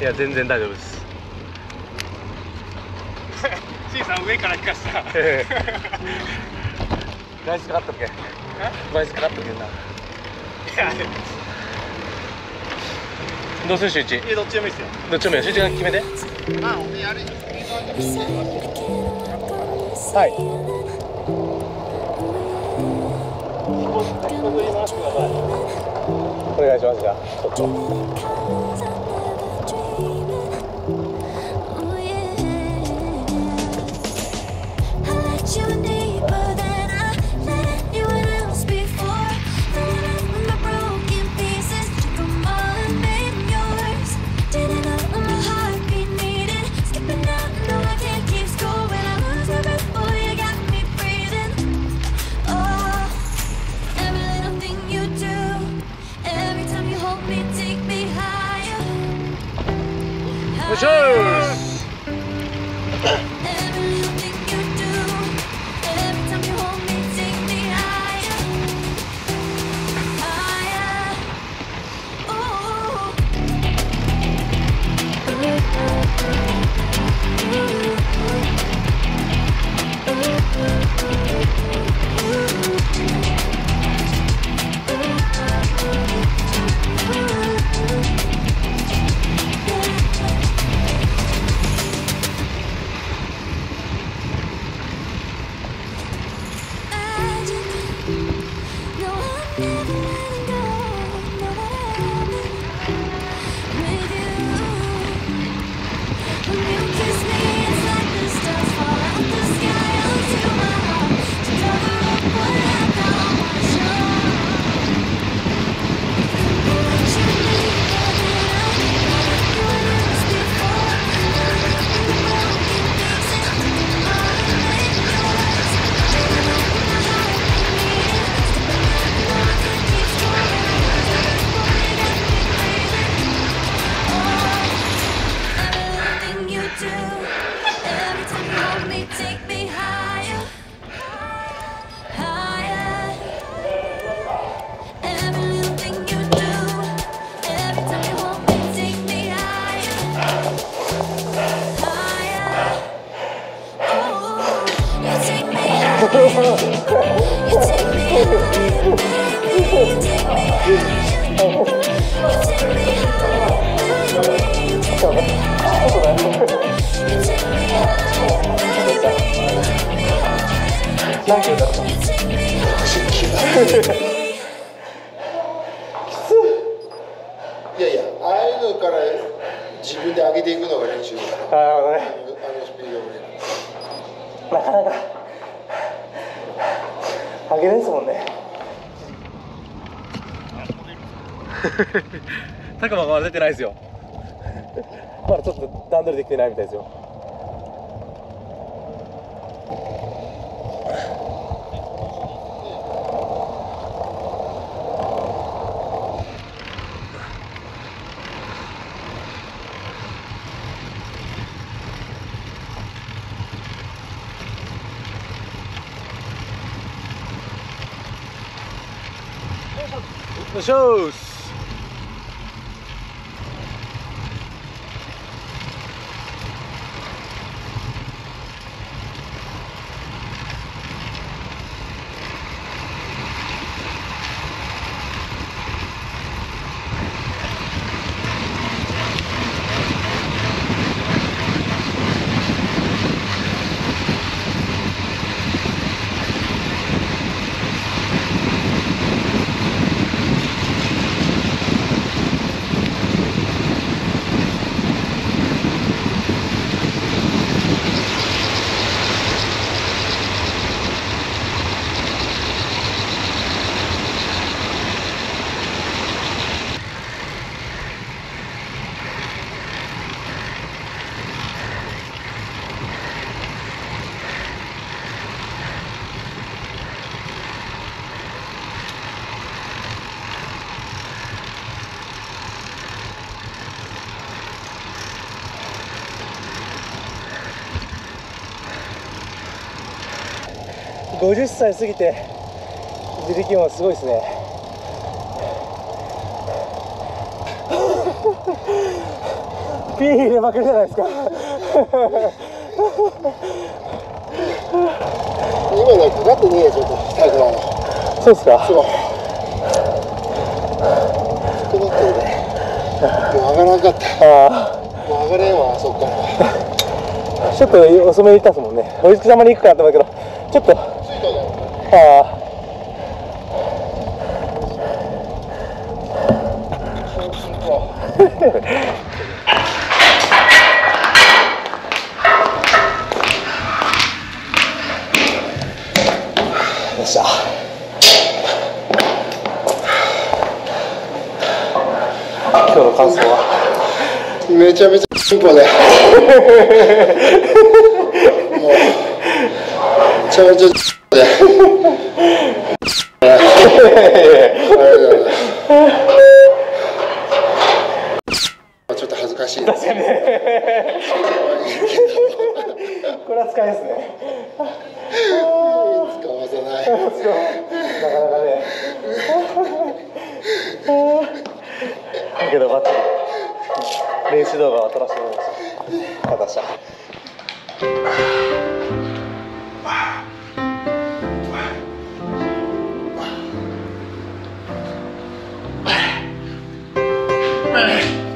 いや全然大丈夫です。シンさん上から聞かした。外出かかっとけ。外出かかっとけんな。どうする？集中えどっちでもいいですよ。どっちでもいいよ。集中決めて。あおやる。はい。お願いしますじゃあ。ちょっとよ Thank you. 何キロだった You take me higher. いやいや、ああいうのから自分で上げていくのが練習だから。なるほどねあのあのスピードをね。なかなか上げれんですもんね。高間がまだ出てないですよ。まだちょっと段取りできてないみたいですよよ50歳過ぎて自力はすごいですね。ピー入れまくりじゃないですか。今のかかってねえよちょっと最後なのそうですか。そう。かかってるね。もう上がらなかった。あもう上がれんわそっから。あちょっと遅めに行ったっすもんね。追いつきざまに行くかと思ったけどちょっと着いたのああよっしゃ。今日の感想は？めちゃめちゃ進歩で。もうめちゃめちゃちょっと恥ずかしいですこれは使いです。ね使わせないなかなかねだけどバッチリ練習動画は撮らせてもらいました。また明日 Amen.